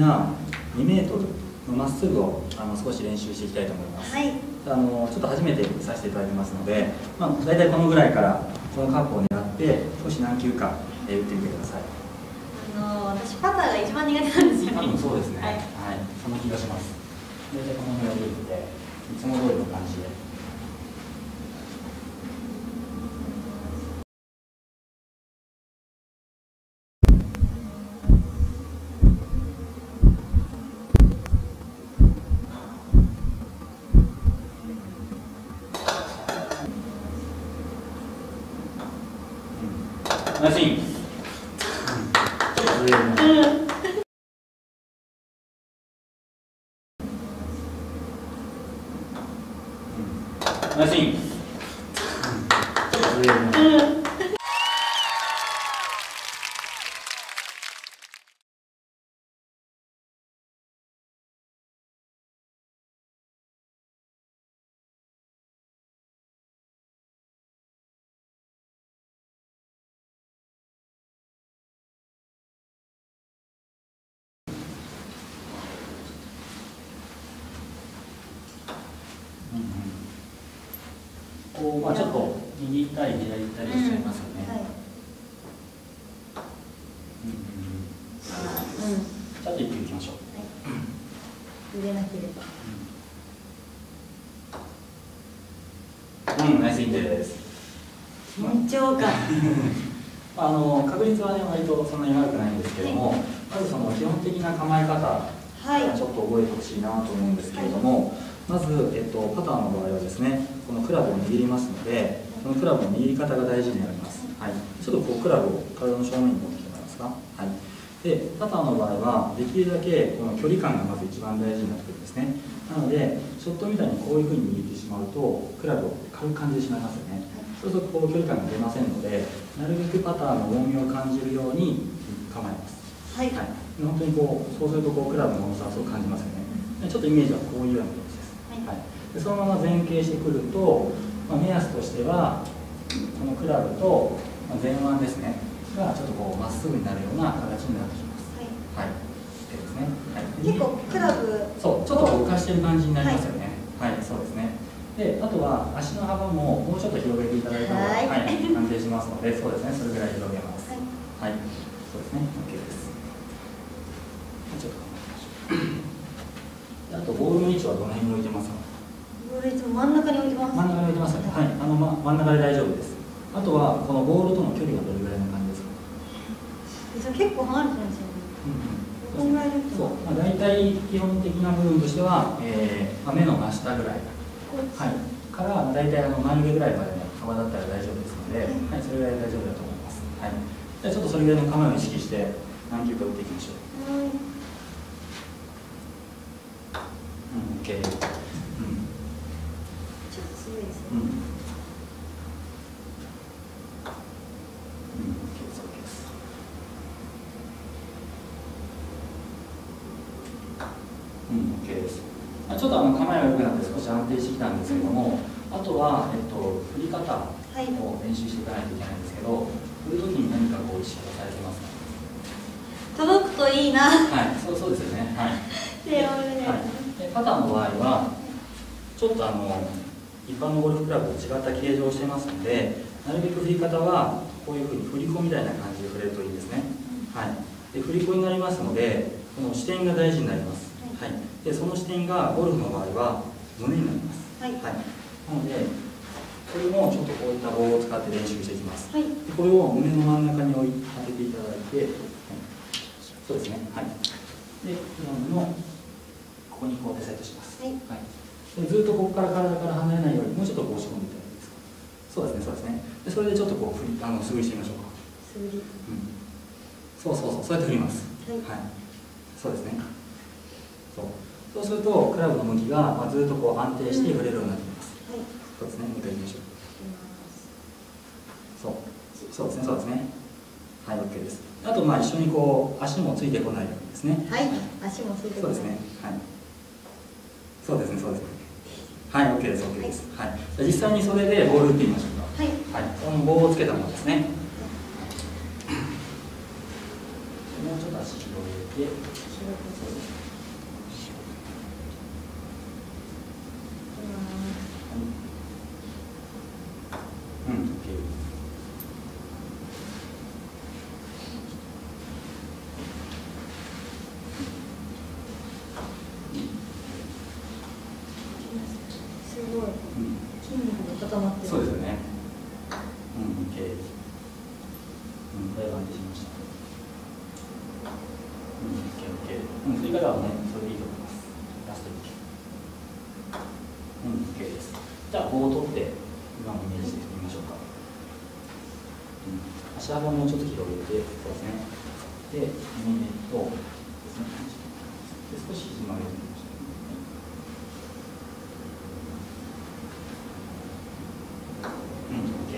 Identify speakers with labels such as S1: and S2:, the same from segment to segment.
S1: な2メートルのまっすぐをあの少し練習していきたいと思います、
S2: はい。
S1: あのちょっと初めてさせていただきますので、まあ、大体このぐらいからこのカップを狙って少し何球か、えー打ってみてください。
S2: あの私パターが一番苦手なんですよ。
S1: 多
S2: ね
S1: 分そうですね。
S2: はい。
S1: はい、そんな気がします。大体このぐらいで打っていつも通りの感じでナイスイン。うんっと上にナイスイン。ちょっと上にこうまあちょっと右行ったり左行ったりしちゃいますよね。
S2: はい。
S1: うんうんうん。
S2: うん
S1: ちょっと一球行きましょう。
S2: 入れなければ。
S1: うん、ナイスインです。
S2: 緊張感。
S1: あの確率はね割とそんなに悪くないんですけども、まずその基本的な構え方
S2: はい。
S1: ちょっと覚えてほしいなと思うんですけれども、まず、えっと、パターの場合はですねこのクラブを握りますのでこのクラブの握り方が大事になります、はい、ちょっとこうクラブを体の正面に持ってもらえますか、はい、でパターの場合はできるだけこの距離感がまず一番大事になってくるんですね。なのでショットみたいにこういうふうに握ってしまうとクラブを軽く感じてしまいますよね。そうするとこう距離感が出ませんのでなるべくパターの重みを感じるように構えます。
S2: はい。
S1: はい、本当にこうそうするとこうクラブの重さを感じますよね。でちょっとイメージはこういうような形です、
S2: はい
S1: でそのまま前傾してくると、まあ、目安としてはこのクラブとまあ前腕ですねがちょっとこうまっすぐになるような形になってきます。
S2: はい。
S1: はい。手ですね、はい、
S2: 結構クラブ
S1: そうちょっと浮かしてる感じになりますよね。はい、そうですね。であとは足の幅ももうちょっと広げていただいた方が、
S2: は
S1: はいい安定しますのでそうですねそれぐらい広げます。
S2: はい。
S1: はい、そうですね、OK です。ちょっとあと、ボールの位置はどの辺に置いてますか？
S2: 真ん中に置いてます。
S1: 真ん中に置いてます。はい、あの、ま、真ん中で大丈夫です。あとは、このボールとの距離がどれぐらいの感じですか？
S2: それ結構離れてるんですよね。
S1: うん
S2: こんぐらいです
S1: そう、まあ、大体基本的な部分としては、えーまあ、目の真下ぐらい、はい、から大体あの眉毛ぐらいまでの幅だったら大丈夫ですので、
S2: はい。
S1: はい、それぐらい大丈夫だと思います。はい、じゃあちょっとそれぐらいの構えを意識して何球か打っていきましょう。
S2: はい
S1: うん、OK。うん。
S2: ちょっと強いですね
S1: うん。うん、OK です、OK です。うん、OK です。まあ、ちょっとあの構えが良くなって少し安定してきたんですけども、あとは、えっと、振り方
S2: はい。
S1: を練習していかないといけないんですけど、振るときに何かこう意識をされてますか？
S2: 届くといいな。っ
S1: はい、そうそうですよね。はい。
S2: て思うね
S1: はい、でパターンの場合はちょっとあの一般のゴルフクラブと違った形状をしてますのでなるべく振り方はこういうふうに振り子みたいな感じで振れるといいですね、はい、で振り子になりますのでこの視点が大事になります、はい、でその視点がゴルフの場合は胸になります、
S2: はい
S1: なのでこれもちょっとこういった棒を使って練習していきます
S2: はい
S1: でこれを胸の真ん中に置い当てていただいて、はいそうですね、はい。で、今のここにこうやってセットします。
S2: はい
S1: でずっとここから体から離れないように、もうちょっとこう押し込んでいただいていいですか。そうですね、そうですね。で、それでちょっとこう振り、あの素振りしてみましょうか。
S2: 素振り
S1: うん。そうそうそう、そうやって振ります。
S2: はい
S1: はい。そうですね。そう。そうすると、クラブの向きが、まあ、ずっとこう安定して振れるようになってきます。
S2: はい
S1: そうですね、もう一回いきましょう。そう。そうですね、そうですね。はい、OK です。あと、まあ、一緒にこう、足もついてこないようにですね。
S2: はい足もついて
S1: そうですね。はい。そうですね、そうですね。はい、OK です、OK です。はい。じゃあ実際にそれでボール打ってみましょうか。
S2: はい
S1: はい。この棒をつけたものですね。もうちょっと足広げで、うん、OK
S2: すごい
S1: うん
S2: 筋肉が固まってる
S1: そうですよね。うん、OK。うん、これは安定しました。うん、OK、OK。うん、それからはね、それでいいと思います。ラスト1球。うん、OK です。じゃあ、棒を取って、今のイメージでみましょうか。うん、足幅もうちょっと広げて、そうですね。で、右と、ですね。で少し肘曲げてみましょう。うん、OK。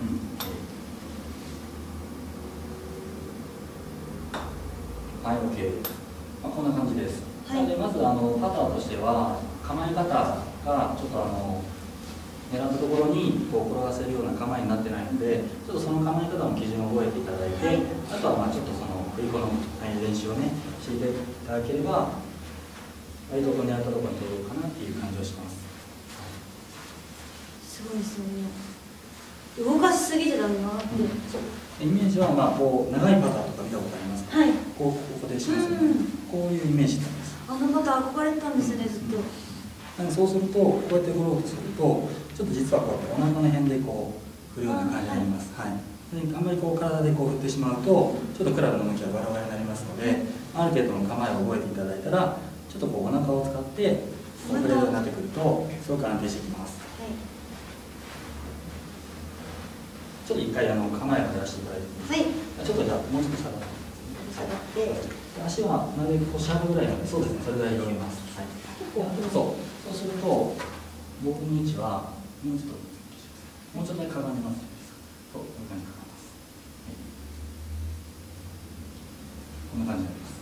S1: うん、OK。はい、OK。まあ、こんな感じです。
S2: はい
S1: でまずあのパターとしては構え方がちょっとあの狙ったところにこう転がせるような構えになってないので、ちょっとその構え方の基準を覚えていただいて、
S2: はい
S1: あとはまあちょっとその振り子のはい練習をねしていただければ。割とこう狙ったところに届くかなっていう感じがします。
S2: すごいですね動かしすぎてたんだなって、
S1: イメージはまあこう長いパターとか見たことありますか？
S2: はい
S1: こうここでしますよね。
S2: うん
S1: こういうイメージなんです。
S2: あの方憧れてたんですねずっと
S1: なんでそうするとこうやって振ろうとするとちょっと実はこうやってお腹の辺でこう振るような感じになります。はい。であんまりこう体でこう振ってしまうとちょっとクラブの向きがバラバラになりますので、ある程度の構えを覚えていただいたらちょっとこうお腹を使ってこう振れるようになってくるとすごく安定してきます。
S2: はい
S1: ちょっと一回あの構えを出していただいて。
S2: はい
S1: ちょっとじゃあもう少し下がって。
S2: 下がって
S1: 足はなるべく腰幅ぐらいまで、そうですね、それぐらい広げます。はい。そう、そうすると、僕の位置は、もうちょっと、もうちょっとだけかがんでます。そう、こんな感じかがんでます。はい、こんな感じになります。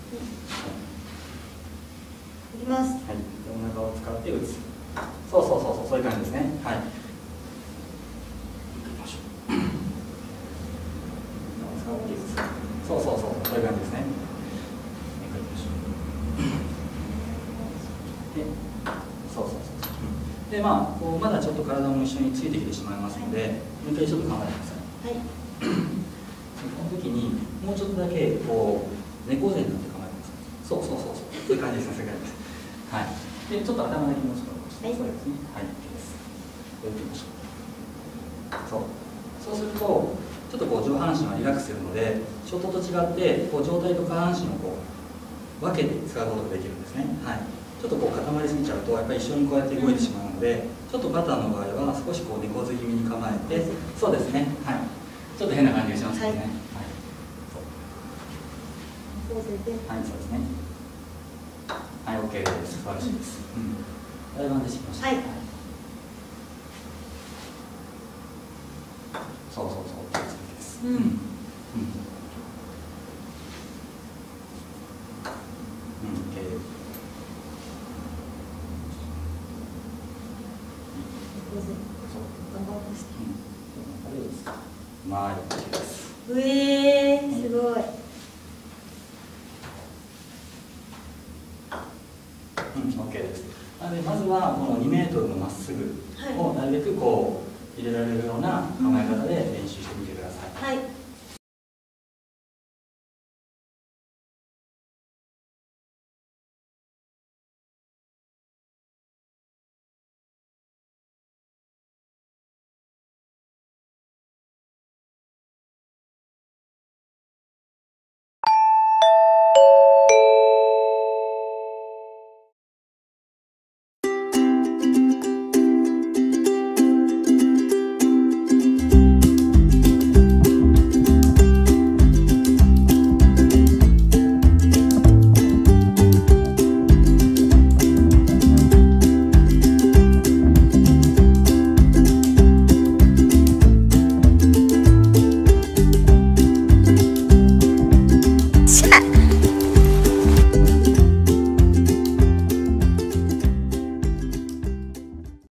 S2: いきます
S1: はい、でお腹を使って打つ。そうそうそうそう、そういう感じですね。はい。行きましょう。使って打つ。そうそうそう、そういう感じですね。行きましょう。で、そうそうそうそう。うんで、まあ、こうまだちょっと体も一緒についてきてしまいますので、もう一回ちょっと考えてください。
S2: はい
S1: この時にもうちょっとだけこう猫背になって構えてください。そうそうそうそう。そういう感じですね。そういう感じです。はい。でちょっと頭だけもうちょっと
S2: はい
S1: そうですね。はい。やってみましょう。そう。そうするとちょっとこう上半身はリラックスするので、ショートと違ってこう上体と下半身をこう分けて使うことができるんですね。はい。ちょっとこう固まりすぎちゃうとやっぱり一緒にこうやって動いてしまうので、ちょっとパターンの場合は少しこう猫背気味に構えて、そうですね。はい。ちょっと変な感じがしますよね。
S2: はい
S1: はい。はい、そうですね。はい、OK です。素晴らしいです。うん。だいぶ安定してきました。
S2: はい
S1: そうそうそう、です。
S2: うん
S1: うん。うん。OK です。
S2: 猫背
S1: そう。
S2: 頑張りま。
S1: あうございます。まあ、OK です。
S2: うえー、すごい
S1: うん、OK です。なので、まずはこの2メートルのまっすぐをなるべくこう入れられるような考え方で練習してみて。ください。
S2: はい